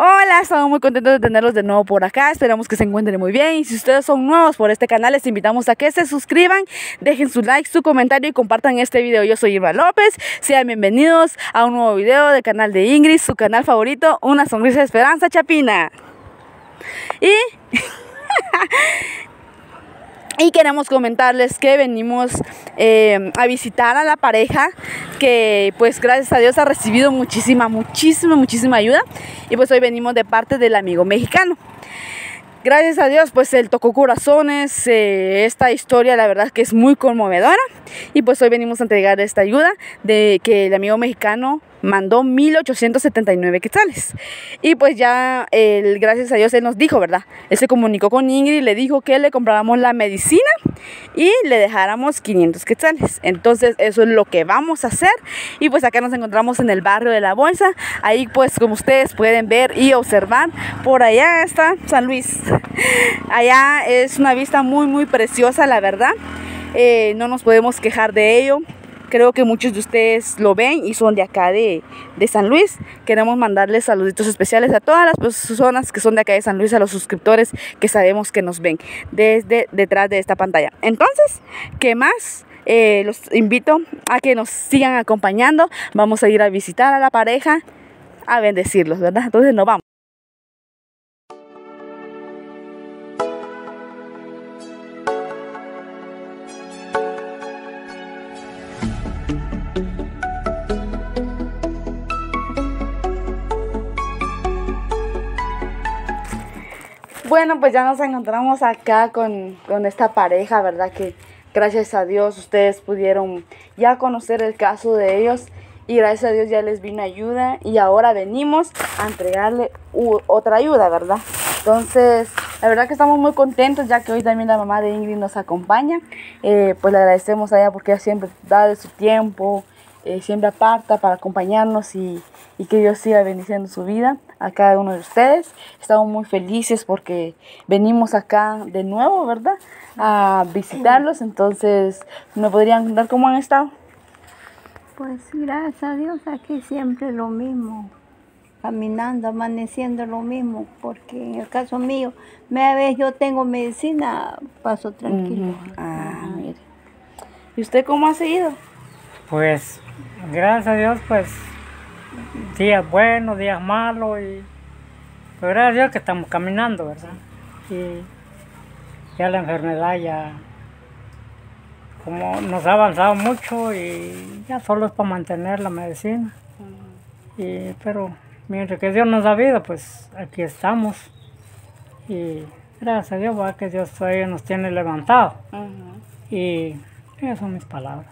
Hola, estamos muy contentos de tenerlos de nuevo por acá. Esperamos que se encuentren muy bien. Y si ustedes son nuevos por este canal, les invitamos a que se suscriban, dejen su like, su comentario y compartan este video. Yo soy Irma López. Sean bienvenidos a un nuevo video del canal de Ingrid, su canal favorito, Una Sonrisa de Esperanza Chapina. Y Y queremos comentarles que venimos eh, a visitar a la pareja que pues gracias a Dios ha recibido muchísima, muchísima, muchísima ayuda. Y pues hoy venimos de parte del amigo mexicano. Gracias a Dios pues él tocó corazones, eh, esta historia la verdad que es muy conmovedora. Y pues hoy venimos a entregar esta ayuda de que el amigo mexicano mandó 1879 quetzales. Y pues ya, el, gracias a Dios, él nos dijo, ¿verdad? Él se comunicó con Ingrid y le dijo que le compráramos la medicina y le dejáramos 500 quetzales. Entonces, eso es lo que vamos a hacer. Y pues acá nos encontramos en el barrio de la Bolsa. Ahí, pues, como ustedes pueden ver y observar, por allá está San Luis. Allá es una vista muy, muy preciosa, la verdad. Eh, no nos podemos quejar de ello. Creo que muchos de ustedes lo ven y son de acá de, San Luis. Queremos mandarles saluditos especiales a todas las personas que son de acá de San Luis, a los suscriptores que sabemos que nos ven desde detrás de esta pantalla. Entonces, ¿qué más? Eh, los invito a que nos sigan acompañando. Vamos a ir a visitar a la pareja, a bendecirlos, ¿verdad? Entonces nos vamos. Bueno, pues ya nos encontramos acá con, esta pareja, ¿verdad? Que gracias a Dios ustedes pudieron ya conocer el caso de ellos y gracias a Dios ya les vino ayuda y ahora venimos a entregarle otra ayuda, ¿verdad? Entonces, la verdad que estamos muy contentos ya que hoy también la mamá de Ingrid nos acompaña. Eh, pues le agradecemos a ella porque ella siempre da de su tiempo, eh, siempre aparta para acompañarnos y, y que Dios siga bendiciendo su vida a cada uno de ustedes. Estamos muy felices porque venimos acá de nuevo, ¿verdad? A visitarlos. Entonces, ¿me podrían contar cómo han estado? Pues gracias a Dios, aquí siempre lo mismo. Caminando, amaneciendo lo mismo, porque en el caso mío, me vez yo tengo medicina, paso tranquilo. Ah, mire. ¿Y usted cómo ha seguido? Pues, gracias a Dios, pues días buenos, días malos, y pero gracias a Dios que estamos caminando, ¿verdad? Y ya la enfermedad ya como nos ha avanzado mucho y ya solo es para mantener la medicina. Y, pero mientras que Dios nos ha vida, pues aquí estamos. Y gracias a Dios, va que Dios todavía nos tiene levantado. Y esas son mis palabras.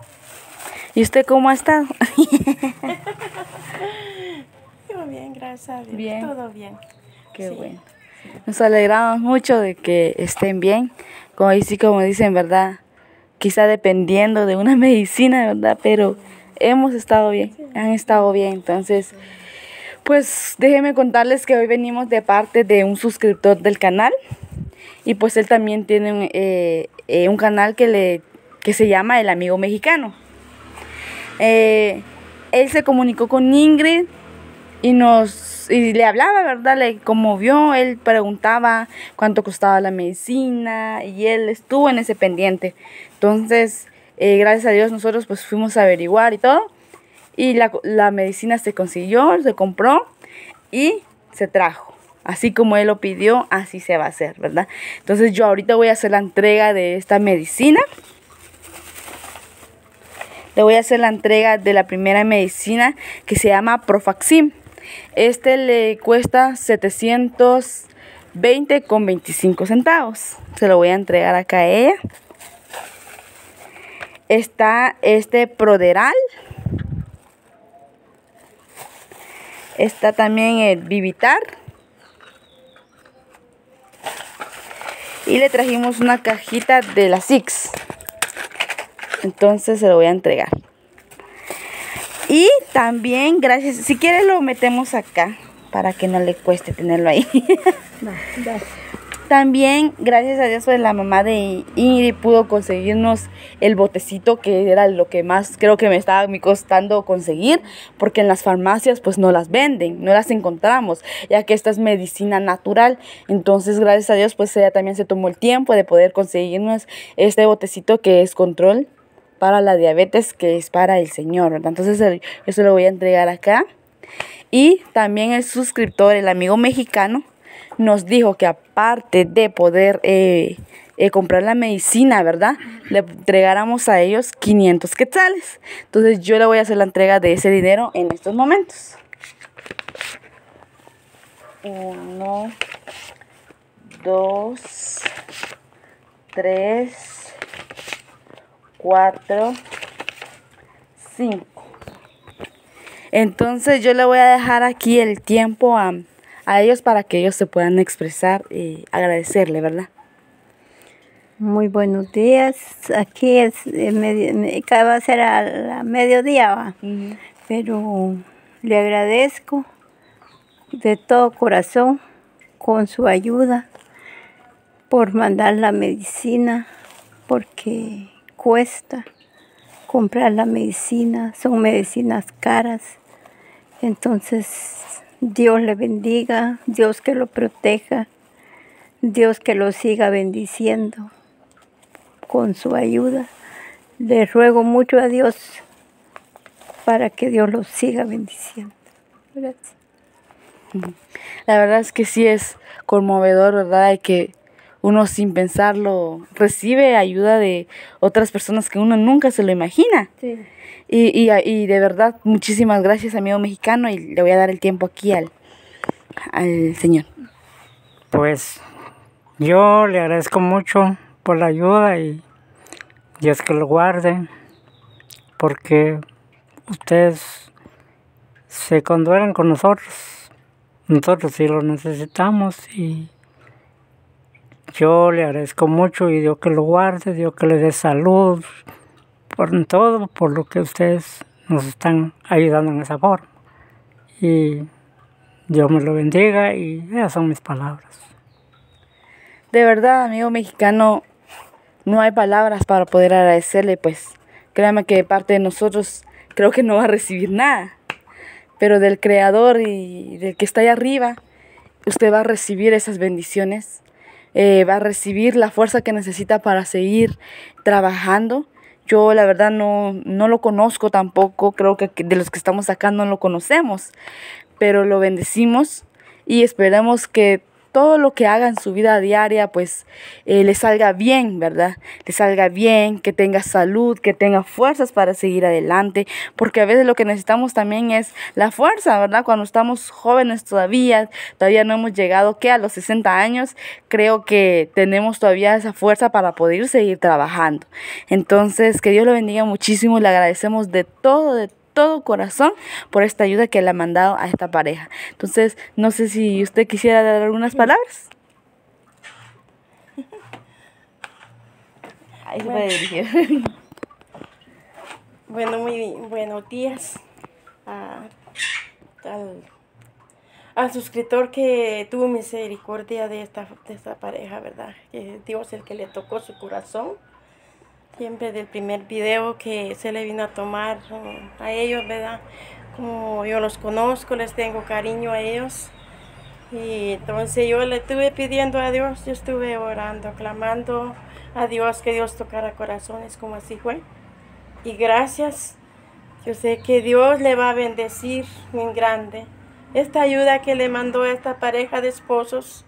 ¿Y usted cómo ha estado? bien, gracias a Dios. Bien. Todo bien. Qué bueno. Nos alegramos mucho de que estén bien. Como sí, como dicen, ¿verdad? Quizá dependiendo de una medicina, ¿verdad? Pero hemos estado bien, han estado bien. Entonces, pues déjenme contarles que hoy venimos de parte de un suscriptor del canal. Y pues él también tiene un, eh, eh, un canal que, le, que se llama El Amigo Mexicano. Eh, él se comunicó con Ingrid y nos y le hablaba, ¿verdad? Le conmovió, él preguntaba cuánto costaba la medicina y él estuvo en ese pendiente. Entonces, eh, gracias a Dios nosotros pues fuimos a averiguar y todo y la, la medicina se consiguió, se compró y se trajo. Así como él lo pidió, así se va a hacer, ¿verdad? Entonces yo ahorita voy a hacer la entrega de esta medicina. Le voy a hacer la entrega de la primera medicina que se llama Profaxim. Este le cuesta 720 con 25 centavos. Se lo voy a entregar acá a ella. Está este Proderal. Está también el Vivitar. Y le trajimos una cajita de la Six. Entonces se lo voy a entregar. Y también, gracias, si quieres lo metemos acá para que no le cueste tenerlo ahí. también, gracias a Dios, pues la mamá de Ingrid pudo conseguirnos el botecito que era lo que más creo que me estaba me costando conseguir, porque en las farmacias pues no las venden, no las encontramos, ya que esta es medicina natural. Entonces, gracias a Dios, pues ella también se tomó el tiempo de poder conseguirnos este botecito que es control para la diabetes, que es para el Señor, ¿verdad? Entonces, eso lo voy a entregar acá. Y también el suscriptor, el amigo mexicano, nos dijo que aparte de poder eh, eh, comprar la medicina, ¿verdad? Le entregáramos a ellos 500 quetzales. Entonces yo le voy a hacer la entrega de ese dinero en estos momentos. Uno, dos, tres, cuatro, cinco. Entonces yo le voy a dejar aquí el tiempo a a ellos para que ellos se puedan expresar y agradecerle, ¿verdad? Muy buenos días. Aquí es eh, va a ser a, mediodía, pero le agradezco de todo corazón con su ayuda por mandar la medicina, porque cuesta comprar la medicina, son medicinas caras. Entonces Dios le bendiga, Dios que lo proteja, Dios que lo siga bendiciendo con su ayuda. Le ruego mucho a Dios para que Dios lo siga bendiciendo. Gracias. La verdad es que sí es conmovedor, ¿verdad? Que uno sin pensarlo recibe ayuda de otras personas que uno nunca se lo imagina. Sí. Y, y, y, de verdad, muchísimas gracias, amigo mexicano, y le voy a dar el tiempo aquí al, al señor. Pues yo le agradezco mucho por la ayuda y Dios que lo guarde, porque ustedes se conduelen con nosotros. Nosotros sí lo necesitamos y yo le agradezco mucho y Dios que lo guarde, Dios que le dé salud, por todo, por lo que ustedes nos están ayudando en esa forma. Y Dios me lo bendiga y esas son mis palabras. De verdad, amigo mexicano, no hay palabras para poder agradecerle, pues créame que de parte de nosotros creo que no va a recibir nada, pero del Creador y del que está ahí arriba, usted va a recibir esas bendiciones, eh, va a recibir la fuerza que necesita para seguir trabajando. Yo la verdad no, no lo conozco tampoco, creo que de los que estamos acá no lo conocemos, pero lo bendecimos y esperamos que todo lo que haga en su vida diaria, pues eh, le salga bien, ¿verdad? Le salga bien, que tenga salud, que tenga fuerzas para seguir adelante, porque a veces lo que necesitamos también es la fuerza, ¿verdad? Cuando estamos jóvenes todavía, todavía no hemos llegado, que a los 60 años, creo que tenemos todavía esa fuerza para poder seguir trabajando. Entonces, que Dios lo bendiga muchísimo, le agradecemos de todo, de todo todo corazón por esta ayuda que le ha mandado a esta pareja. Entonces, no sé si usted quisiera dar algunas palabras. Ahí se puede dirigir. Bueno, muy buenos días a, al, suscriptor que tuvo misericordia de esta, de esta pareja, ¿verdad? Que Dios el que le tocó su corazón siempre del primer video que se le vino a tomar a ellos, ¿verdad? Como yo los conozco, les tengo cariño a ellos. Y entonces yo le estuve pidiendo a Dios, yo estuve orando, clamando a Dios que Dios tocara corazones como así fue. Y gracias, yo sé que Dios le va a bendecir en grande. Esta ayuda que le mandó a esta pareja de esposos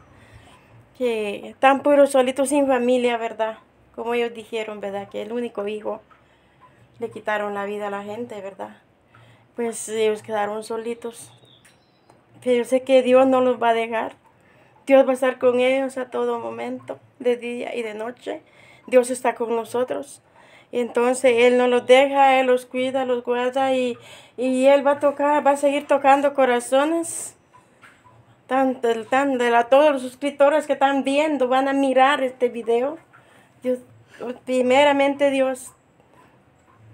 que están puros solitos sin familia, ¿verdad? Como ellos dijeron, ¿verdad? Que el único hijo le quitaron la vida a la gente, ¿verdad? Pues ellos quedaron solitos. Pero sé que Dios no los va a dejar. Dios va a estar con ellos a todo momento, de día y de noche. Dios está con nosotros. Y entonces Él no los deja, Él los cuida, los guarda y, Él va a tocar, va a seguir tocando corazones. Tan, todos los suscriptores que están viendo van a mirar este video. Dios, primeramente Dios,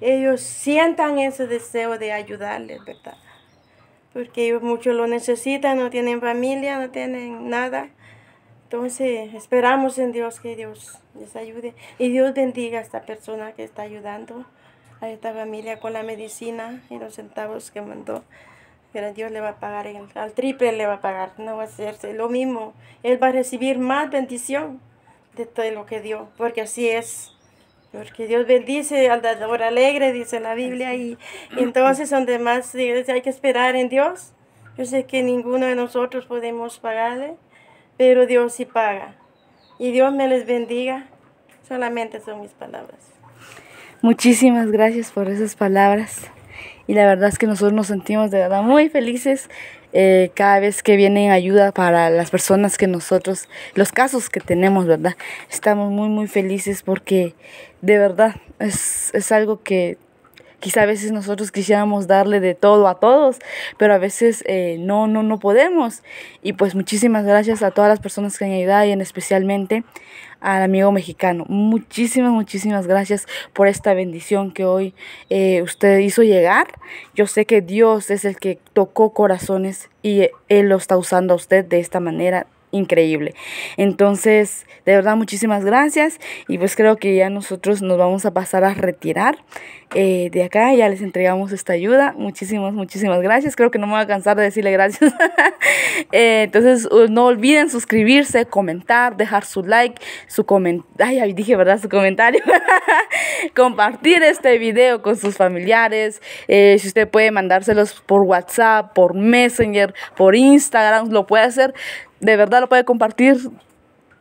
ellos sientan ese deseo de ayudarles, ¿verdad? Porque ellos muchos lo necesitan, no tienen familia, no tienen nada. Entonces esperamos en Dios que Dios les ayude y Dios bendiga a esta persona que está ayudando a esta familia con la medicina y los centavos que mandó. Pero Dios le va a pagar, al triple le va a pagar, no va a hacerse lo mismo. Él va a recibir más bendición de todo lo que dio, porque así es. Porque Dios bendice al dador alegre, dice la Biblia, y, entonces donde más hay que esperar en Dios. Yo sé que ninguno de nosotros podemos pagarle, pero Dios sí paga. Y Dios me les bendiga. Solamente son mis palabras. Muchísimas gracias por esas palabras. Y la verdad es que nosotros nos sentimos de verdad muy felices eh, cada vez que viene ayuda para las personas que nosotros, los casos que tenemos, ¿verdad? Estamos muy, muy felices porque de verdad es, es algo que Quizá a veces nosotros quisiéramos darle de todo a todos, pero a veces eh, no, no, no podemos. Y pues muchísimas gracias a todas las personas que han ayudado y en especialmente al amigo mexicano. Muchísimas, muchísimas gracias por esta bendición que hoy eh, usted hizo llegar. Yo sé que Dios es el que tocó corazones y Él lo está usando a usted de esta manera increíble. Entonces, de verdad, muchísimas gracias. Y pues creo que ya nosotros nos vamos a pasar a retirar eh, de acá. Ya les entregamos esta ayuda. Muchísimas, muchísimas gracias. Creo que no me voy a cansar de decirle gracias. Eh, entonces, no olviden suscribirse, comentar, dejar su like, su comentario. Ay, dije, ¿verdad? Su comentario. Compartir este video con sus familiares. Eh, si usted puede mandárselos por WhatsApp, por Messenger, por Instagram, lo puede hacer de verdad lo puede compartir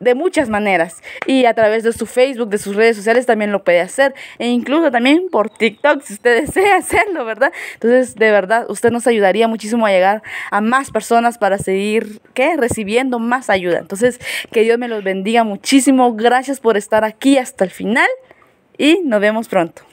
de muchas maneras y a través de su Facebook, de sus redes sociales también lo puede hacer e incluso también por TikTok si usted desea hacerlo, ¿verdad? Entonces, de verdad, usted nos ayudaría muchísimo a llegar a más personas para seguir, ¿qué? Recibiendo más ayuda. Entonces, que Dios me los bendiga muchísimo. Gracias por estar aquí hasta el final y nos vemos pronto.